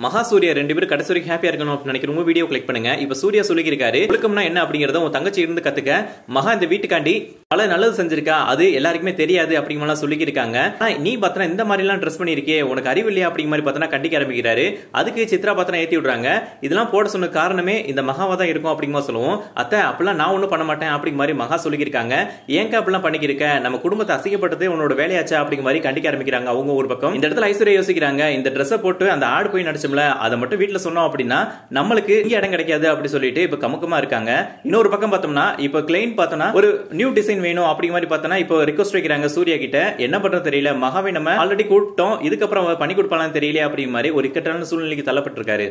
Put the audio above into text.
மகா சூர்யா ரெண்டு பேரும் கடைசி வரைக்கும் ஹாப்பியா இருக்கணும் அப்படின்னு நினைக்கிறவங்க வீடியோ கிளிக் பண்ணுங்க. இப்ப சூர்யா சொல்லியிருக்காரு ஒழுக்கம்னா என்ன அப்படிங்கறத உன் தங்கச்சி இருந்து கத்துக்க. மகா இந்த வீட்டுக்காண்டி பல நல்லது செஞ்சிருக்கா? அது எல்லாருக்குமே தெரியாது அப்படிங்கிற மாதிரி சொல்லியிருக்காங்க நீ பார்த்தனா இந்த மாதிரி எல்லாம் ட்ரெஸ் பண்ணிருக்கே உனக்கு அறிவு இல்லையா அப்படிங்க மாதிரி பார்த்தனா கண்டிக்க ஆரம்பிக்கிறாரு. அதுக்கு சித்ரா பார்த்தனா ஏத்தி விடுறாங்க. இதெல்லாம் போட சொன்ன காரணமே இந்த மகாவா தான் இருக்கும் அப்படிங்கிற சொல்லுவோம். அத்தை அப்படிலாம் நான் ஒன்றும் பண்ண மாட்டேன் அப்படிங்கிற மாதிரி மகா சொல்லியிருக்காங்க ஏங்க அப்படிலாம் பண்ணிக்கிருக்க? நம்ம குடும்பத்தை அசிங்கப்பட்டதே உன்னோட வேலையாச்சா? அப்படிங்கிற மாதிரி கண்டிக்க ஆரம்பிக்கிறாங்க அவங்க ஒரு பக்கம். இந்த இடத்துல ஐஸ்வர்யா யோசிக்கிறாங்க. இந்த ட்ரெஸ்ஸை போட்டு அந்த ஆடு போய் நினைச்சோம்ல அதை மட்டும் வீட்டுல சொன்னோம் அப்படின்னா நம்மளுக்கு இங்க இடம் கிடைக்காது அப்படி சொல்லிட்டு இப்ப கமுக்கமா இருக்காங்க. இன்னொரு பக்கம் பார்த்தோம்னா இப்ப கிளைன் பார்த்தோம்னா ஒரு நியூ டிசைன் வேணும் அப்படிங்கிற மாதிரி பார்த்தோம்னா இப்போ ரிக்வஸ்ட் வைக்கிறாங்க சூர்யா கிட்ட. என்ன பண்றது தெரியல. மகாவை நம்ம ஆல்ரெடி கூப்பிட்டோம். இதுக்கப்புறம் அவர் பண்ணி கொடுப்பான்னு தெரியல அப்படிங்கிற மாதிரி ஒரு இக்கட்டான சூழ்நிலைக்கு தள்ளப்பட்டிருக்காரு.